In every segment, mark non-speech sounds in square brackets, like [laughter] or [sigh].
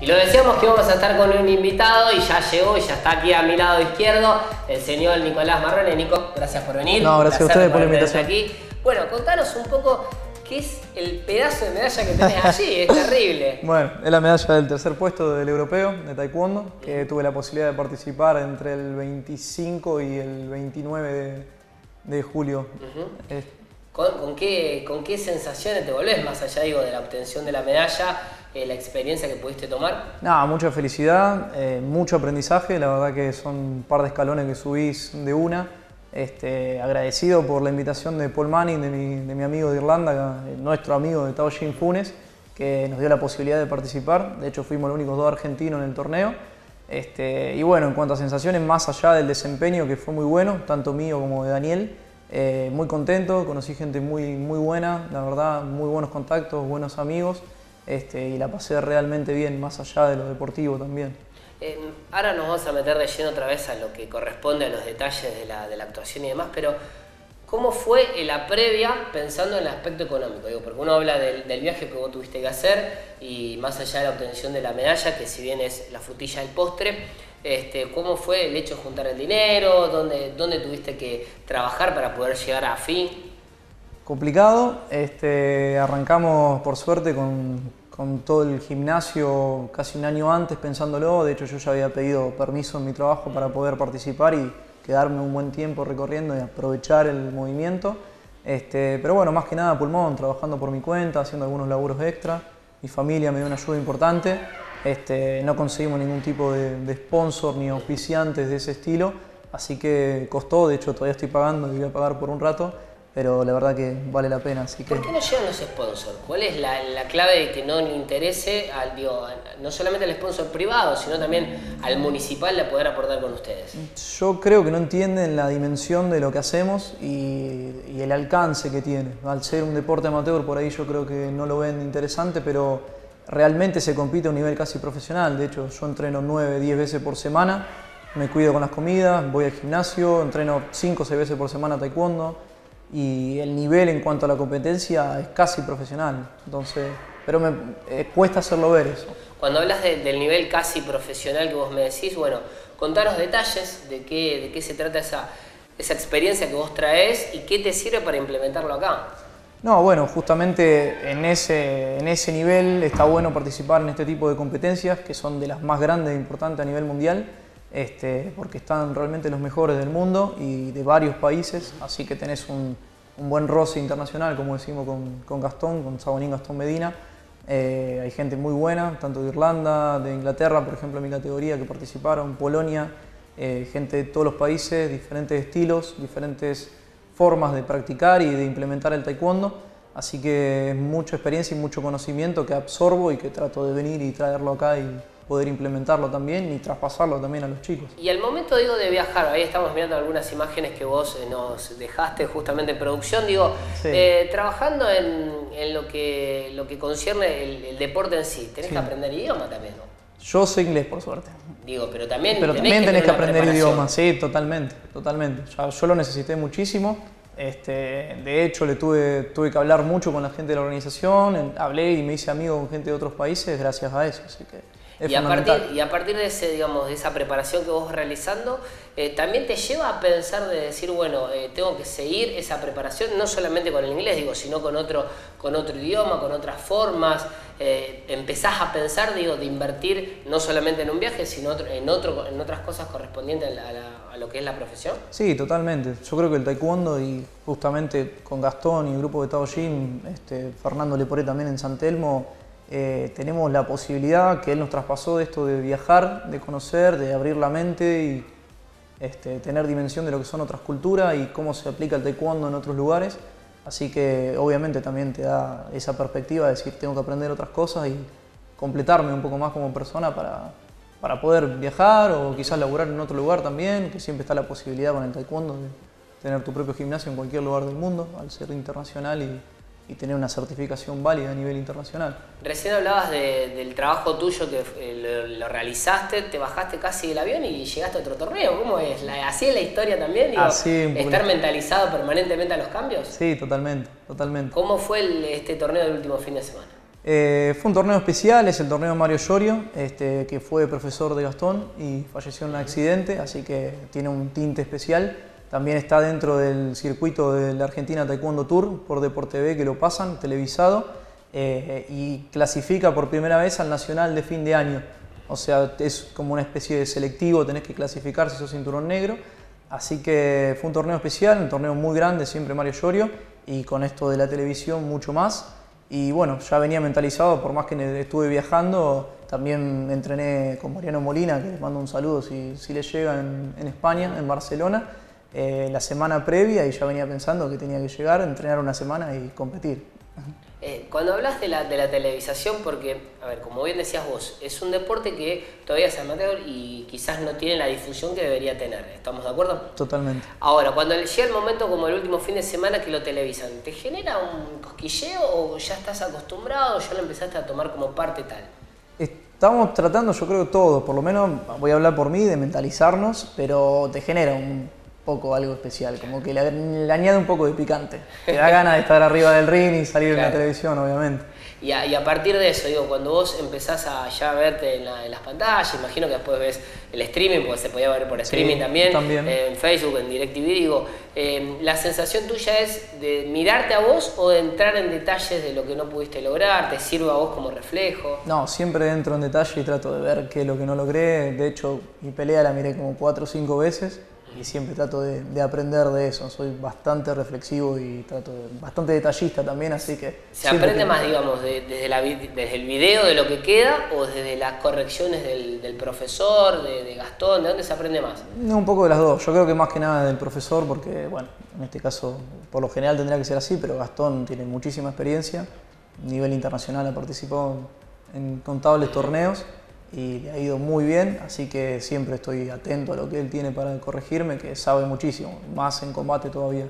Y lo decíamos que íbamos a estar con un invitado y ya llegó y ya está aquí a mi lado izquierdo el señor Nicolás Marrone. Nico, gracias por venir. No, gracias a ustedes por la invitación. Aquí. Bueno, contanos un poco qué es el pedazo de medalla que tenés allí, es terrible. [laughs] Bueno, es la medalla del tercer puesto del europeo de taekwondo, que tuve la posibilidad de participar entre el 25 y el 29 de, julio. ¿Con, qué, ¿Con qué sensaciones te volvés más allá digo, de la obtención de la medalla? Eh, la experiencia que pudiste tomar? Nada, mucha felicidad, eh, mucho aprendizaje, la verdad que son un par de escalones que subís de una. Este, agradecido por la invitación de Paul Manning, de mi, amigo de Irlanda, eh, nuestro amigo de Tao Jin Funes, que nos dio la posibilidad de participar. De hecho, fuimos los únicos dos argentinos en el torneo. Este, y bueno, en cuanto a sensaciones, más allá del desempeño, que fue muy bueno, tanto mío como de Daniel, muy contento, conocí gente muy, muy buena, la verdad, muy buenos contactos, buenos amigos. Este, y la pasé realmente bien, más allá de lo deportivo también. ahora nos vamos a meter de lleno otra vez a lo que corresponde a los detalles de la, actuación y demás, pero ¿cómo fue la previa pensando en el aspecto económico? Digo, porque uno habla del, viaje que vos tuviste que hacer y más allá de la obtención de la medalla, que si bien es la frutilla del postre, este, ¿cómo fue el hecho de juntar el dinero? ¿Dónde, ¿Dónde tuviste que trabajar para poder llegar a fin? Complicado, este, arrancamos por suerte con, con todo el gimnasio casi un año antes pensándolo, de hecho yo ya había pedido permiso en mi trabajo para poder participar y quedarme un buen tiempo recorriendo y aprovechar el movimiento. Este, pero bueno, más que nada pulmón, trabajando por mi cuenta, haciendo algunos laburos extra. Mi familia me dio una ayuda importante. Este, no conseguimos ningún tipo de, de sponsor ni auspiciantes de ese estilo, así que costó, de hecho todavía estoy pagando y voy a pagar por un rato pero la verdad que vale la pena. Así que... ¿Por qué no llegan los sponsors? ¿Cuál es la, clave de que no le interese al, no solamente al sponsor privado, sino también al municipal de poder aportar con ustedes? Yo creo que no entienden la dimensión de lo que hacemos y, el alcance que tiene. Al ser un deporte amateur, por ahí yo creo que no lo ven interesante, pero realmente se compite a un nivel casi profesional. De hecho, yo entreno 9, 10 veces por semana, me cuido con las comidas, voy al gimnasio, entreno 5 o 6 veces por semana taekwondo y el nivel en cuanto a la competencia es casi profesional. Entonces, pero me eh, cuesta hacerlo ver eso. Cuando hablas del nivel casi profesional que vos me decís, bueno, contaros detalles de qué, de qué se trata esa, esa experiencia que vos traes y qué te sirve para implementarlo acá. No, bueno, justamente en ese, en ese nivel está bueno participar en este tipo de competencias que son de las más grandes e importantes a nivel mundial este, porque están realmente los mejores del mundo y de varios países, así que tenés un, buen roce internacional, como decimos con, Gastón, con Sabonín Gastón Medina. Eh, hay gente muy buena, tanto de Irlanda, de Inglaterra, por ejemplo, en mi categoría, que participaron, Polonia, eh, gente de todos los países, diferentes estilos, diferentes formas de practicar y de implementar el taekwondo. Así que es mucha experiencia y mucho conocimiento que absorbo y que trato de venir y traerlo acá y, poder implementarlo también y traspasarlo también a los chicos. Y al momento, digo, de viajar, ahí estamos mirando algunas imágenes que vos eh, nos dejaste justamente en producción, digo, eh, trabajando en, lo, que, lo que concierne el, deporte en sí, tenés que aprender idioma también, ¿no? Yo sé inglés, por suerte. Digo, pero también, pero tenés, también tenés que, aprender idioma, sí, totalmente, totalmente. yo lo necesité muchísimo. Este, de hecho, le tuve, tuve que hablar mucho con la gente de la organización, hablé y me hice amigo con gente de otros países gracias a eso. Así que y a, partir, y a partir de, ese, digamos, de esa preparación que vos vas realizando, eh, también te lleva a pensar de decir, bueno, eh, tengo que seguir esa preparación, no solamente con el inglés, digo, sino con otro, con otro idioma, con otras formas. Eh, empezás a pensar, digo, de invertir no solamente en un viaje, sino en, otro, en otras cosas correspondientes a, lo que es la profesión. Sí, totalmente. Yo creo que el taekwondo y justamente con Gastón y el grupo de Tao Jin, este, Fernando Leporé también en San Telmo, eh, tenemos la posibilidad que él nos traspasó de esto de viajar, de conocer, de abrir la mente y este, tener dimensión de lo que son otras culturas y cómo se aplica el taekwondo en otros lugares. Así que obviamente también te da esa perspectiva de decir tengo que aprender otras cosas y completarme un poco más como persona para, para poder viajar o quizás laburar en otro lugar también, que siempre está la posibilidad con el taekwondo de tener tu propio gimnasio en cualquier lugar del mundo al ser internacional y y tener una certificación válida a nivel internacional. Recién hablabas del trabajo tuyo que eh, lo, realizaste, te bajaste casi del avión y llegaste a otro torneo. ¿Cómo es? ¿Así es la historia también? ¿Estar mentalizado permanentemente a los cambios? Sí, totalmente, totalmente. ¿Cómo fue este torneo del último fin de semana? Eh, fue un torneo especial, es el torneo Mario Llorio, este, que fue profesor de Gastón y falleció en un accidente, así que tiene un tinte especial. También está dentro del circuito de la Argentina Taekwondo Tour por Deporte B que lo pasan, televisado, eh, y clasifica por primera vez al Nacional de fin de año. O sea, es como una especie de selectivo, tenés que clasificar si sos cinturón negro. Así que fue un torneo especial, un torneo muy grande, siempre Mario Llorio, y con esto de la televisión mucho más. Y bueno, ya venía mentalizado, por más que estuve viajando, también entrené con Mariano Molina, que les mando un saludo si, si le llega en, España, en Barcelona, eh, la semana previa y ya venía pensando que tenía que llegar, entrenar una semana y competir. Eh, cuando hablas de la, de la televisación, porque, a ver, como bien decías vos, es un deporte que todavía es amateur y quizás no tiene la difusión que debería tener, ¿estamos de acuerdo? Totalmente. Ahora, cuando llega el momento como el último fin de semana que lo televisan, ¿te genera un cosquilleo o ya estás acostumbrado o ya lo empezaste a tomar como parte tal? Estamos tratando, yo creo, todo, por lo menos voy a hablar por mí, de mentalizarnos, pero te genera un poco algo especial, como que le, añade un poco de picante. Te da ganas de estar arriba del ring y salir en la televisión, obviamente. Y a, partir de eso, digo, cuando vos empezás a ya verte en, las pantallas, imagino que después ves el streaming, porque se podía ver por streaming también, en Facebook, en DirecTV, digo, em, ¿la sensación tuya es de mirarte a vos o de entrar en detalles de lo que no pudiste lograr? ¿Te sirve a vos como reflejo? No, siempre entro en detalle y trato de ver qué es lo que no logré. De hecho, mi pelea la miré como cuatro o cinco veces y siempre trato de, aprender de eso. Soy bastante reflexivo y trato bastante detallista también, así que... ¿Se aprende más, digamos, desde, la, desde el video de lo que queda o desde las correcciones del, profesor, de, Gastón? ¿De dónde se aprende más? un poco de las dos. Yo creo que más que nada del profesor, porque, bueno, en este caso por lo general tendría que ser así, pero Gastón tiene muchísima experiencia. A nivel internacional ha participado en contables torneos y le ha ido muy bien, así que siempre estoy atento a lo que él tiene para corregirme, que sabe muchísimo, más en combate todavía.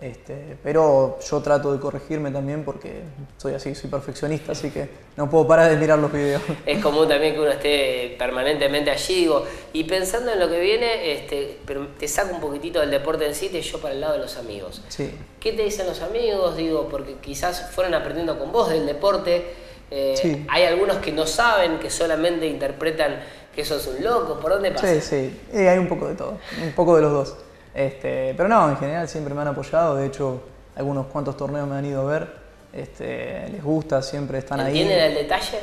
Este, pero yo trato de corregirme también porque soy así, soy perfeccionista, así que no puedo parar de mirar los videos. [laughs] Es común también que uno esté permanentemente allí, digo, y pensando en lo que viene, este, pero te saco un poquitito del deporte en sí, te yo para el lado de los amigos. Sí. ¿Qué te dicen los amigos? Digo, porque quizás fueron aprendiendo con vos del deporte eh, hay algunos que no saben, que solamente interpretan que sos un loco. ¿Por dónde pasa? Sí, sí, eh, hay un poco de todo, un poco de los dos. Este, pero no, en general siempre me han apoyado. De hecho, algunos cuantos torneos me han ido a ver. Este, les gusta, siempre están ahí. ¿Entienden el detalle?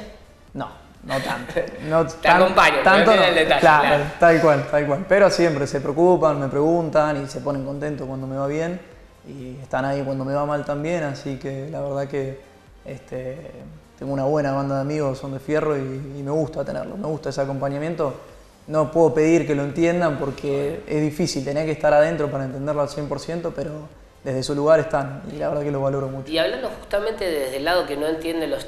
No, no tanto. [laughs] No, Te acompaño, tanto no, el detalle. Claro, tal cual, tal cual. Pero siempre se preocupan, me preguntan y se ponen contentos cuando me va bien. Y están ahí cuando me va mal también, así que la verdad que este, tengo una buena banda de amigos, son de fierro y, me gusta tenerlo, me gusta ese acompañamiento. No puedo pedir que lo entiendan porque es difícil, tener que estar adentro para entenderlo al 100%, pero desde su lugar están y la verdad que lo valoro mucho. Y hablando justamente desde el lado que no entienden los,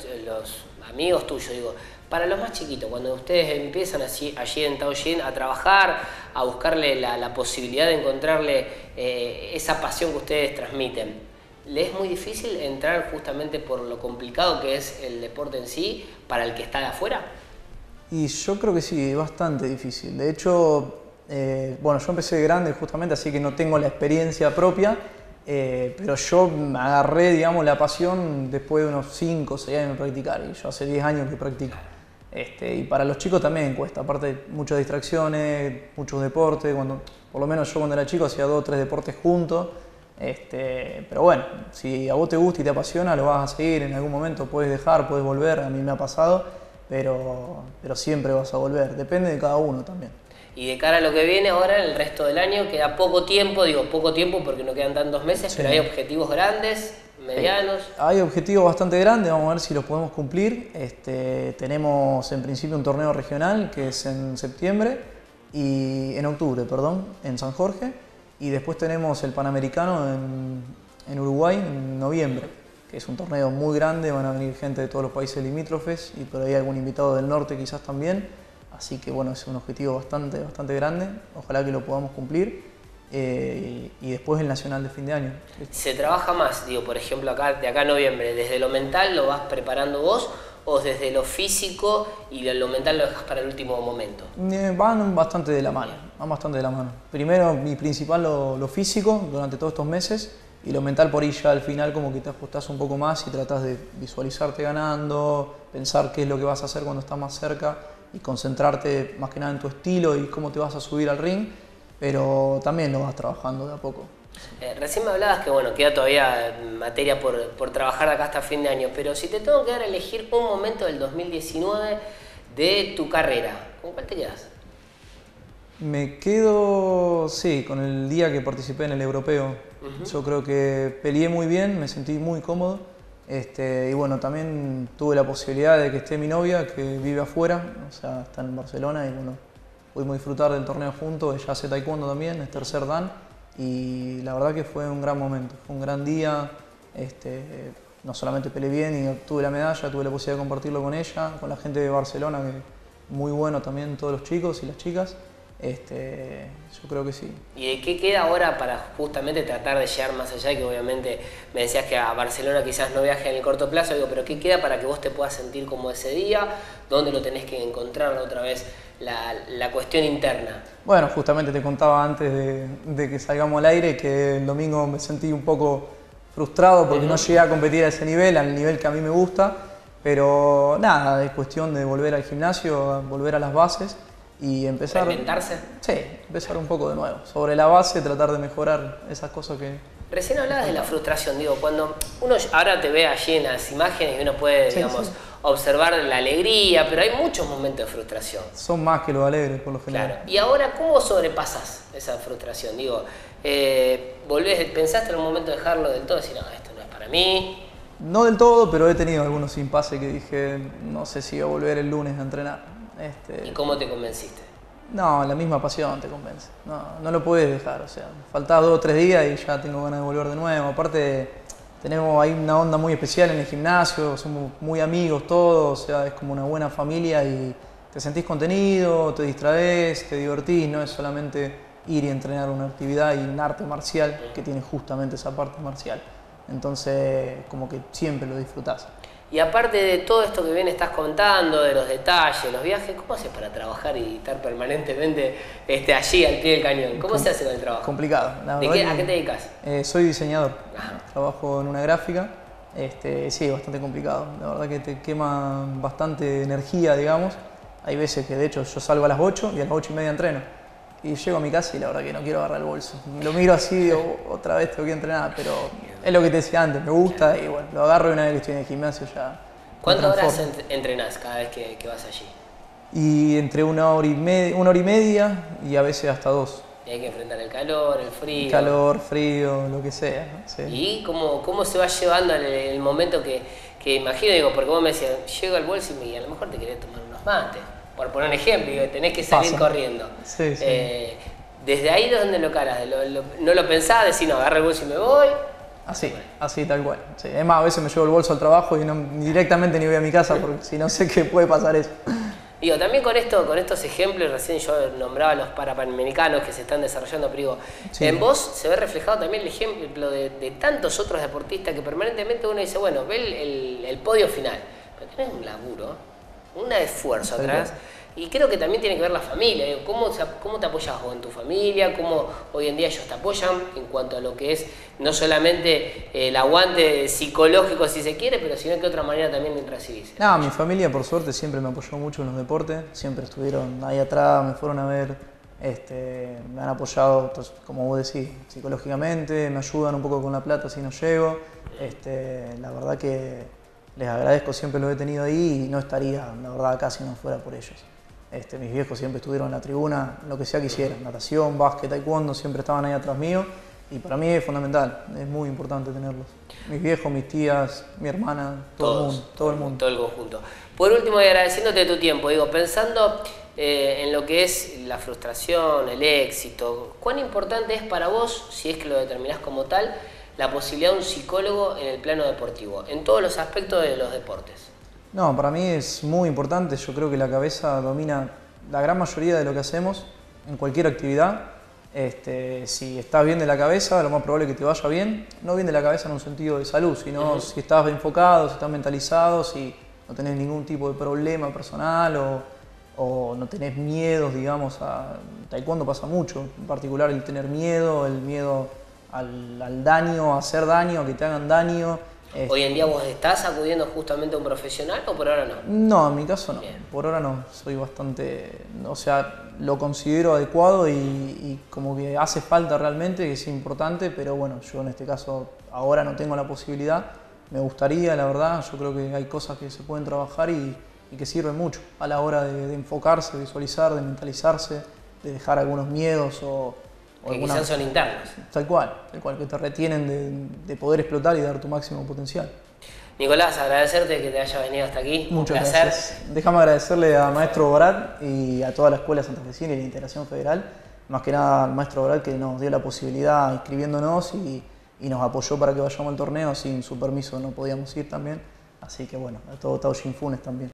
amigos tuyos, digo, para los más chiquitos, cuando ustedes empiezan allí, en Taoyin a trabajar, a buscarle la, posibilidad de encontrarle eh, esa pasión que ustedes transmiten, le es muy difícil entrar justamente por lo complicado que es el deporte en sí para el que está de afuera? Y yo creo que sí, bastante difícil. De hecho, eh, bueno, yo empecé grande justamente, así que no tengo la experiencia propia, eh, pero yo me agarré, digamos, la pasión después de unos 5 o 6 años de practicar, y yo hace 10 años que practico. Este, y para los chicos también cuesta, aparte muchas distracciones, muchos deportes, cuando, por lo menos yo cuando era chico hacía dos o tres deportes juntos, este, pero bueno, si a vos te gusta y te apasiona, lo vas a seguir, en algún momento puedes dejar, puedes volver, a mí me ha pasado, pero, pero siempre vas a volver, depende de cada uno también. Y de cara a lo que viene ahora, el resto del año, queda poco tiempo, digo poco tiempo porque no quedan tantos meses, pero hay objetivos grandes, medianos. Hay objetivos bastante grandes, vamos a ver si los podemos cumplir. Este, tenemos en principio un torneo regional que es en septiembre y en octubre, perdón, en San Jorge y después tenemos el Panamericano en, Uruguay en noviembre, que es un torneo muy grande, van a venir gente de todos los países limítrofes y por ahí algún invitado del norte quizás también. Así que bueno, es un objetivo bastante, bastante grande, ojalá que lo podamos cumplir. Eh, y después el nacional de fin de año. ¿Se trabaja más, digo, por ejemplo, acá, de acá a noviembre, desde lo mental lo vas preparando vos o desde lo físico y lo mental lo dejas para el último momento? Eh, van bastante de la mano, van bastante de la mano. Primero, mi principal lo, físico durante todos estos meses y lo mental por ahí ya al final como que te ajustás un poco más y tratás de visualizarte ganando, pensar qué es lo que vas a hacer cuando estás más cerca y concentrarte más que nada en tu estilo y cómo te vas a subir al ring, pero también lo vas trabajando de a poco. Eh, recién me hablabas que bueno, queda todavía materia por, por, trabajar de acá hasta fin de año, pero si te tengo que dar a elegir un momento del 2019 de tu carrera, ¿con cuál te quedas? Me quedo, sí, con el día que participé en el europeo. Yo creo que peleé muy bien, me sentí muy cómodo. Este, y bueno, también tuve la posibilidad de que esté mi novia, que vive afuera, o sea, está en Barcelona, y bueno, pudimos disfrutar del torneo juntos. Ella hace taekwondo también, es tercer dan, y la verdad que fue un gran momento, fue un gran día. Este, no solamente peleé bien y obtuve la medalla, tuve la posibilidad de compartirlo con ella, con la gente de Barcelona, que muy bueno también, todos los chicos y las chicas. Este, yo creo que sí. ¿Y de qué queda ahora para justamente tratar de llegar más allá? Que obviamente me decías que a Barcelona quizás no viaje en el corto plazo, digo, pero ¿qué queda para que vos te puedas sentir como ese día? ¿Dónde lo tenés que encontrar otra vez la, la cuestión interna? Bueno, justamente te contaba antes de, de, que salgamos al aire que el domingo me sentí un poco frustrado porque no llegué a competir a ese nivel, al nivel que a mí me gusta, pero nada, es cuestión de volver al gimnasio, volver a las bases y empezar... ¿Reinventarse? Sí, empezar un poco de nuevo. Sobre la base, tratar de mejorar esas cosas que... Recién hablabas de la frustración, digo, cuando uno ahora te ve allí en las imágenes y uno puede, digamos, observar la alegría, pero hay muchos momentos de frustración. Son más que los alegres, por lo general. Claro. ¿Y ahora cómo sobrepasas esa frustración? Digo, eh, volvés, ¿pensaste en un momento dejarlo del todo decir, no, esto no es para mí? No del todo, pero he tenido algunos impases que dije, no sé si voy a volver el lunes a entrenar. Este, ¿Y cómo te convenciste? No, la misma pasión te convence. No, no lo puedes dejar. O sea, faltaba dos o tres días y ya tengo ganas de volver de nuevo. Aparte, tenemos ahí una onda muy especial en el gimnasio, somos muy amigos todos, o sea, es como una buena familia y te sentís contenido, te distraes, te divertís, no es solamente ir y entrenar una actividad y un arte marcial que tiene justamente esa parte marcial. Entonces, como que siempre lo disfrutás. Y aparte de todo esto que bien estás contando, de los detalles, los viajes, ¿cómo haces para trabajar y estar permanentemente este, allí al pie del cañón? ¿Cómo se hace con el trabajo? Complicado. ¿A qué te dedicas? Eh, soy diseñador. Trabajo en una gráfica. Este, sí, bastante complicado. La verdad que te quema bastante energía, digamos. Hay veces que de hecho yo salgo a las 8 y a las 8 y media entreno. Y llego a mi casa y la verdad que no quiero agarrar el bolso. Lo miro así, otra vez tengo que entrenar, pero es lo que te decía antes, me gusta y bueno, lo agarro y una vez que estoy en el gimnasio ya. ¿Cuántas horas entrenás cada vez que, vas allí? Y entre una hora y, media, una hora y media y a veces hasta dos. Y hay que enfrentar el calor, el frío. El calor, frío, lo que sea. ¿Y cómo, cómo se va llevando el, momento que, que, imagino, digo, porque vos me decías, llego al bolso y a lo mejor te querés tomar unos mates, por poner un ejemplo, digo, tenés que salir corriendo. Sí, sí. Eh, desde ahí, ¿de dónde lo caras? ¿No lo pensás? Decís, no, agarro el bolso y me voy Así, así tal cual. Es más, a veces me llevo el bolso al trabajo y no, directamente ni voy a mi casa porque si no sé qué puede pasar eso. Digo, también con esto, con estos ejemplos, recién yo nombraba a los parapanamericanos que se están desarrollando, pero digo, en vos se ve reflejado también el ejemplo de, tantos otros deportistas que permanentemente uno dice, bueno, ve el, podio final, pero tenés un laburo, un esfuerzo atrás. Y creo que también tiene que ver la familia, ¿Cómo, cómo te apoyas vos en tu familia, cómo hoy en día ellos te apoyan en cuanto a lo que es no solamente el aguante psicológico si se quiere, pero sino que otra manera también recibís. No, mi familia por suerte siempre me apoyó mucho en los deportes, siempre estuvieron ahí atrás, me fueron a ver, este, me han apoyado, como vos decís, psicológicamente, me ayudan un poco con la plata si no llego. Este, la verdad que les agradezco, siempre lo he tenido ahí y no estaría, la verdad, casi no fuera por ellos. Este, mis viejos siempre estuvieron en la tribuna, lo que sea que hicieran, natación, básquet, taekwondo, siempre estaban ahí atrás mío y para mí es fundamental, es muy importante tenerlos. Mis viejos, mis tías, mi hermana, todo el mundo. Todo el mundo. Todo el conjunto. Por último, y agradeciéndote tu tiempo, digo, pensando eh, en lo que es la frustración, el éxito, ¿cuán importante es para vos, si es que lo determinás como tal, la posibilidad de un psicólogo en el plano deportivo, en todos los aspectos de los deportes? No, para mí es muy importante. Yo creo que la cabeza domina la gran mayoría de lo que hacemos en cualquier actividad. Este, si estás bien de la cabeza, lo más probable es que te vaya bien. No bien de la cabeza en un sentido de salud, sino si estás enfocado, si estás mentalizado, si no tenés ningún tipo de problema personal o, o no tenés miedos, digamos, a taekwondo pasa mucho, en particular el tener miedo, el miedo al, al daño, a hacer daño, a que te hagan daño. Este, Hoy en día vos estás acudiendo justamente a un profesional o por ahora no? No, en mi caso no. Bien. Por ahora no. Soy bastante. O sea, lo considero adecuado y, y como que hace falta realmente, que es importante, pero bueno, yo en este caso ahora no tengo la posibilidad. Me gustaría, la verdad. Yo creo que hay cosas que se pueden trabajar y, y que sirven mucho a la hora de, de enfocarse, visualizar, de mentalizarse, de dejar algunos miedos o Que alguna- quizás son internos. Tal cual, tal cual, que te retienen de, de poder explotar y dar tu máximo potencial. Nicolás, agradecerte que te haya venido hasta aquí. Muchas un placer. gracias. Déjame agradecerle al maestro Borat y a toda la Escuela Santafesina y la Integración Federal, más que nada al maestro Borat que nos dio la posibilidad inscribiéndonos y, y nos apoyó para que vayamos al torneo, sin su permiso no podíamos ir también. Así que bueno, a todo Taojin Funes también.